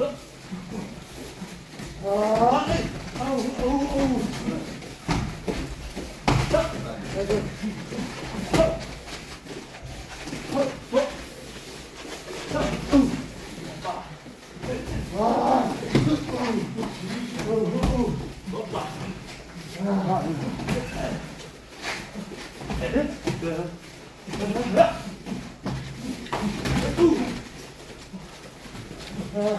Yeah. Yeah.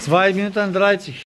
2 Minuten 30.